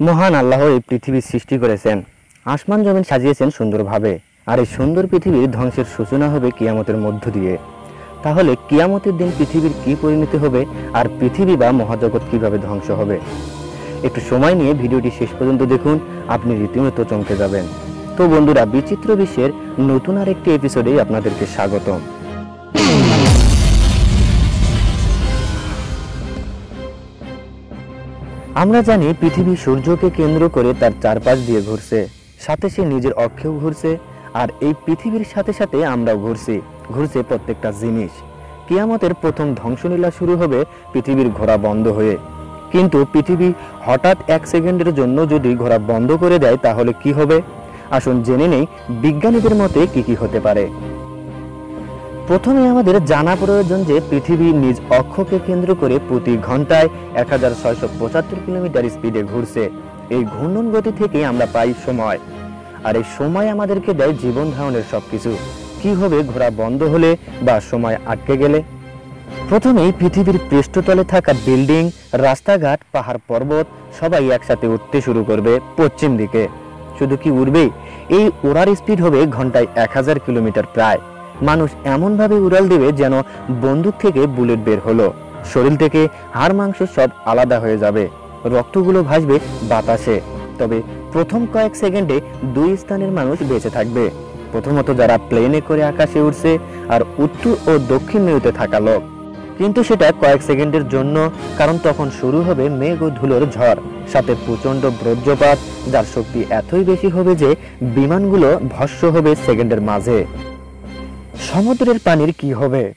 মহান আল্লাহ এই পৃথিবীর সৃষ্টি করেছেন। আসমান জমিন সাজিয়েছেন সুন্দরভাবে। আর এই সুন্দর পৃথিবীর ধ্বংসের সূচনা হবে কিয়ামতের মধ্য দিয়ে। তাহলে কিয়ামতের দিন পৃথিবীর কি পরিণতি হবে? আর পৃথিবী বা মহাজগৎ কীভাবে ধ্বংস হবে? একটু সময় নিয়ে ভিডিওটি শেষ পর্যন্ত দেখুন, আপনি রীতিমতো চমকে যাবেন। তো বন্ধুরা, বিচিত্র বিশ্বের নতুন আরেকটি এপিসোডেই আপনাদেরকে স্বাগতম। আমরা জানি পৃথিবী সূর্যকে কেন্দ্র করে তার চারপাশ দিয়ে ঘুরছে, সাথে সে নিজের অক্ষেও ঘুরছে, আর এই পৃথিবীর সাথে সাথে আমরাও ঘুরছি, ঘুরছে প্রত্যেকটা জিনিস। কিয়ামতের প্রথম ধ্বংসলীলা শুরু হবে পৃথিবীর ঘোরা বন্ধ হয়ে। কিন্তু পৃথিবী হঠাৎ এক সেকেন্ডের জন্য যদি ঘোরা বন্ধ করে দেয়, তাহলে কি হবে? আসুন জেনে নেই বিজ্ঞানীদের মতে কি কি হতে পারে। প্রথমে আমাদের জানা প্রয়োজন যে পৃথিবী নিজ অক্ষকে কেন্দ্র করে প্রতি ঘন্টায় এক হাজার ছয়শো পঁচাত্তর কিলোমিটার স্পিডে ঘুরছে। এই ঘূর্ণন গতি থেকে আমরা পাই সময়। আর এই সময় আমাদেরকে দেয় জীবন ধারণের সবকিছু। কি হবে ঘোরা বন্ধ হলে বা সময় আটকে গেলে? প্রথমেই পৃথিবীর পৃষ্ঠতলে থাকা বিল্ডিং, রাস্তাঘাট, পাহাড় পর্বত সবাই একসাথে উঠতে শুরু করবে পশ্চিম দিকে। শুধু কি উড়বেই? এই ওড়ার স্পিড হবে ঘন্টায় এক হাজার কিলোমিটার প্রায়। মানুষ এমনভাবে উড়াল দেবে যেন বন্দুক থেকে বুলেট বের হলো। শরীর থেকে হাড় মাংস সব আলাদা হয়ে যাবে। রক্তগুলো ভাসবে বাতাসে। তবে প্রথম কয়েক সেকেন্ডে দুই স্থানের মানুষ বেঁচে থাকবে। প্রথমত যারা প্লেনে করে আকাশে উঠছে আর উত্তর ও দক্ষিণ মেরুতে থাকা লোক। কিন্তু সেটা কয়েক সেকেন্ডের জন্য, কারণ তখন শুরু হবে মেঘ ও ধুলোর ঝড়। সাথে প্রচণ্ড বজ্রপাত, যার শক্তি এতই বেশি হবে যে বিমানগুলো ভস্য হবে সেকেন্ডের মাঝে। সমুদ্রের পানির কি হবে?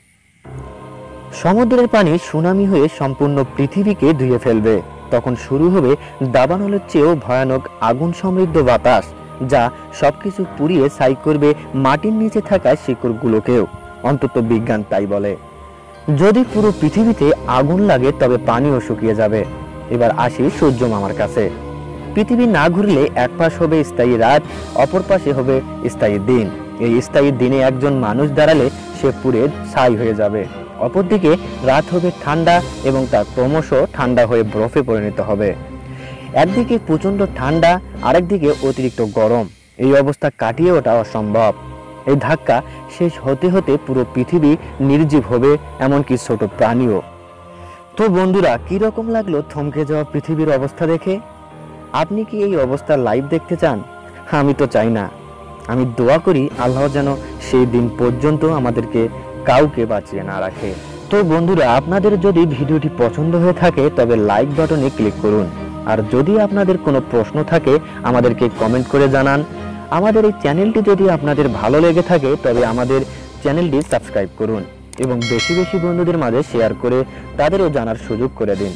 সমুদ্রের পানি সুনামি হয়ে সম্পূর্ণ পৃথিবীকে ধুয়ে ফেলবে। তখন শুরু হবে দাবানলের চেয়েও ভয়ানক আগুন সমৃদ্ধ বাতাস, যা সবকিছু পুড়িয়ে ছাই করবে মাটির নিচে থাকা শিকড়গুলোকেও, অন্তত বিজ্ঞান তাই বলে। যদি পুরো পৃথিবীতে আগুন লাগে, তবে পানিও শুকিয়ে যাবে। এবার আসি সূর্য মামার কাছে। পৃথিবী না ঘুরলে এক পাশ হবে স্থায়ী রাত, অপর পাশে হবে স্থায়ী দিন। এই স্থায়ী দিনে একজন মানুষ দাঁড়ালে সে পুরে ছাই হয়ে যাবে। অপরদিকে রাত হবে ঠান্ডা এবং তা ক্রমশ ঠান্ডা হয়ে বরফে পরিণত হবে। একদিকে প্রচণ্ড ঠান্ডা, আরেকদিকে অতিরিক্ত গরম। এই অবস্থা কাটিয়ে ওঠা অসম্ভব। এই ধাক্কা শেষ হতে হতে পুরো পৃথিবী নির্জীব হবে, এমনকি ছোট প্রাণীও। তো বন্ধুরা কি রকম লাগল থমকে যাওয়া পৃথিবীর অবস্থা দেখে? আপনি কি এই অবস্থা লাইভ দেখতে চান? আমি তো চাই না। আমি দোয়া করি আল্লাহ যেন সেই দিন পর্যন্ত আমাদেরকে কাউকে বাঁচিয়ে না রাখে। তো বন্ধুরা, আপনাদের যদি ভিডিওটি পছন্দ হয়ে থাকে, তবে লাইক বাটনে ক্লিক করুন। আর যদি আপনাদের কোনো প্রশ্ন থাকে, আমাদেরকে কমেন্ট করে জানান। আমাদের এই চ্যানেলটি যদি আপনাদের ভালো লেগে থাকে, তবে আমাদের চ্যানেলটি সাবস্ক্রাইব করুন এবং বেশি বেশি বন্ধুদের মাঝে শেয়ার করে তাদেরও জানার সুযোগ করে দিন।